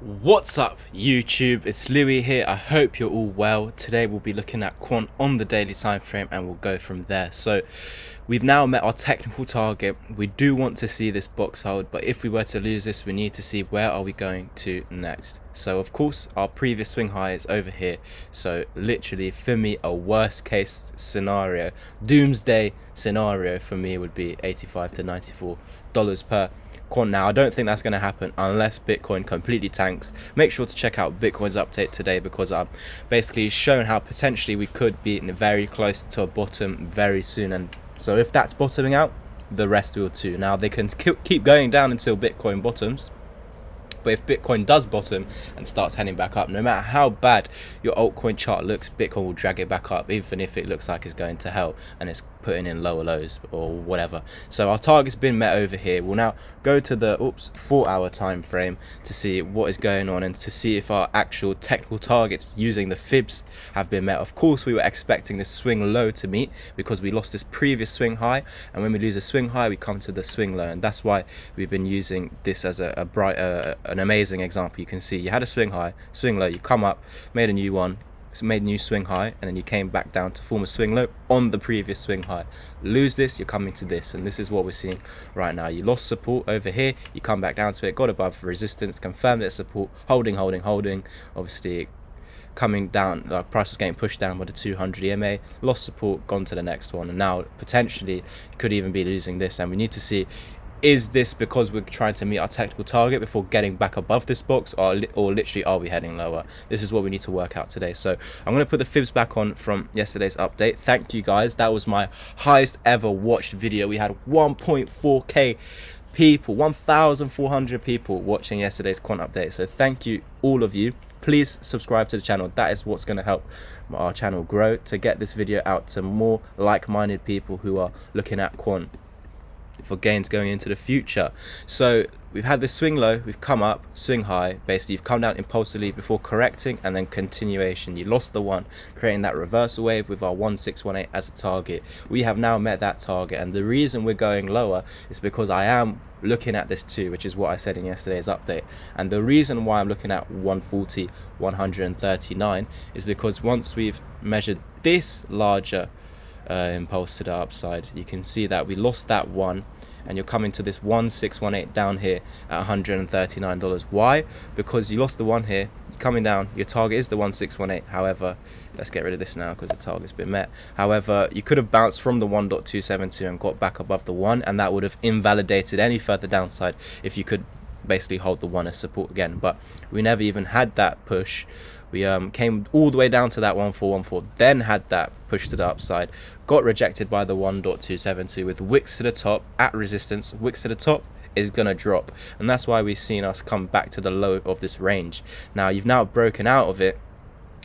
What's up YouTube? It's Louie here. I hope you're all well. Today we'll be looking at quant on the daily time frame and we'll go from there. So we've now met our technical target. We do want to see this box hold, but if we were to lose this, we need to see where are we going to next. So of course our previous swing high is over here. So literally for me a worst case scenario, doomsday scenario for me would be 85 to 94 dollars per Bitcoin now. I don't think that's going to happen unless Bitcoin completely tanks. Make sure to check out Bitcoin's update today because I've basically shown how potentially we could be very close to a bottom very soon. And so if that's bottoming out, the rest will too. Now they can keep going down until Bitcoin bottoms. But if Bitcoin does bottom and starts heading back up, no matter how bad your altcoin chart looks, Bitcoin will drag it back up, even if it looks like it's going to hell and it's putting in lower lows or whatever. So our target's been met over here. We'll now go to the oops four hour time frame to see what is going on and to see if our actual technical targets using the fibs have been met. Of course, we were expecting this swing low to meet because we lost this previous swing high, and when we lose a swing high, we come to the swing low, and that's why we've been using this as a, a bright, uh, an amazing example. You can see you had a swing high, swing low, you come up, made a new one, made new swing high and then you came back down to form a swing low on the previous swing high lose this you're coming to this and this is what we're seeing right now. You lost support over here you come back down to it got above resistance confirmed that support holding holding holding. Obviously coming down like price was getting pushed down by the 200 EMA lost support gone to the next one and now potentially could even be losing this. And we need to see is this because we're trying to meet our technical target before getting back above this box or, or literally are we heading lower? This is what we need to work out today. So i'm going to put the fibs back on from yesterday's update. Thank you guys. That was my highest ever watched video. We had 1.4k people 1400 people watching yesterday's quant update. So thank you all of you. Please subscribe to the channel. That is what's going to help our channel grow to get this video out to more like-minded people who are looking at quant for gains going into the future. So we've had this swing low, we've come up, swing high, basically you've come down impulsively before correcting and then continuation. You lost the one, creating that reversal wave with our 1618 as a target. We have now met that target and the reason we're going lower is because I am looking at this too, which is what I said in yesterday's update. And the reason why I'm looking at 140, 139 is because once we've measured this larger uh, impulse to the upside. You can see that we lost that one and you're coming to this 1618 down here at $139. Why? Because you lost the one here, coming down, your target is the 1618. However, let's get rid of this now because the target's been met. However, you could have bounced from the 1.272 and got back above the 1 and that would have invalidated any further downside if you could basically hold the 1 as support again. But we never even had that push we um, came all the way down to that 1414, then had that push to the upside, got rejected by the 1.272 with wicks to the top at resistance. Wicks to the top is going to drop, and that's why we've seen us come back to the low of this range. Now, you've now broken out of it,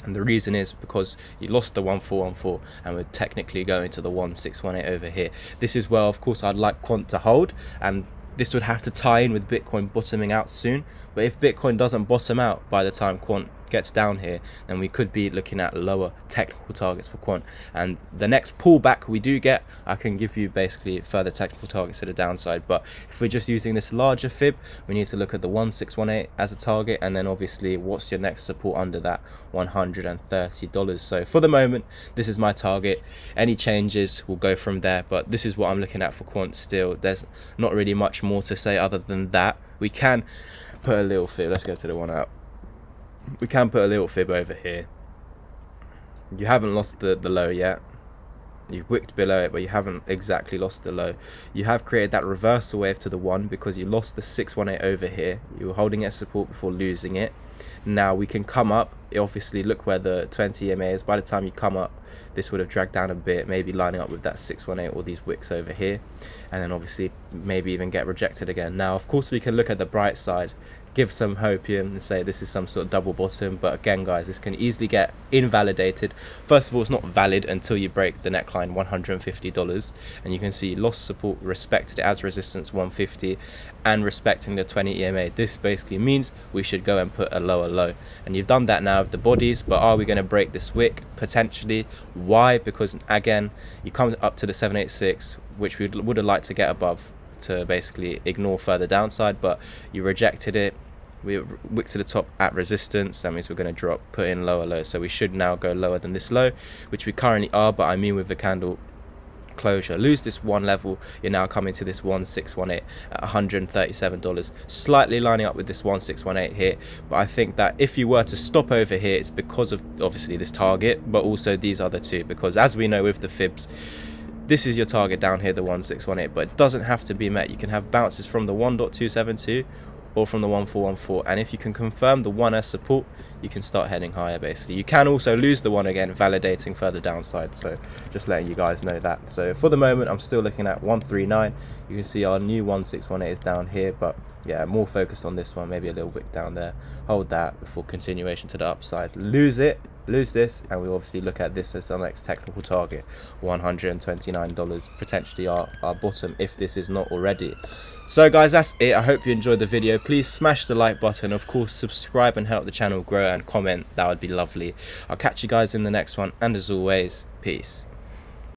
and the reason is because you lost the 1414 and we're technically going to the 1618 over here. This is where, of course, I'd like Quant to hold, and this would have to tie in with Bitcoin bottoming out soon. But if Bitcoin doesn't bottom out by the time Quant gets down here, then we could be looking at lower technical targets for quant. And the next pullback we do get, I can give you basically further technical targets to the downside. But if we're just using this larger fib, we need to look at the 1618 as a target, and then obviously what's your next support under that $130. So for the moment, this is my target. Any changes will go from there, but this is what I'm looking at for quant still. There's not really much more to say other than that. We can put a little fib. Let's go to the one out we can put a little fib over here. You haven't lost the, the low yet. You've wicked below it, but you haven't exactly lost the low. You have created that reversal wave to the 1 because you lost the 618 over here. You were holding it support before losing it. Now we can come up. Obviously, look where the 20 EMA is. By the time you come up, this would have dragged down a bit, maybe lining up with that 618 or these wicks over here. And then obviously, maybe even get rejected again. Now, of course, we can look at the bright side give some hope here and say this is some sort of double bottom but again guys this can easily get invalidated. First of all it's not valid until you break the neckline $150 and you can see lost support respected as resistance 150 and respecting the 20 EMA this basically means we should go and put a lower low. And you've done that now with the bodies but are we going to break this wick? Potentially. Why? Because again you come up to the 786 which we would have liked to get above to basically ignore further downside but you rejected it we wick to the top at resistance that means we're going to drop put in lower low so we should now go lower than this low which we currently are but i mean with the candle closure. Lose this one level you're now coming to this 1618 at 137 dollars. Slightly lining up with this 1618 here but i think that if you were to stop over here it's because of obviously this target but also these other two because as we know with the fibs this is your target down here the 1618 but it doesn't have to be met. You can have bounces from the 1.272 or from the 1414 and if you can confirm the 1s support you can start heading higher basically. You can also lose the one again validating further downside so just letting you guys know that. So for the moment i'm still looking at 139 you can see our new 1618 is down here but yeah more focused on this one maybe a little bit down there. Hold that before continuation to the upside. Lose it lose this and we obviously look at this as our next technical target. 129 dollars potentially our, our bottom if this is not already. So guys that's it. I hope you enjoyed the video. Please smash the like button. Of course subscribe and help the channel grow and comment. That would be lovely. I'll catch you guys in the next one and as always peace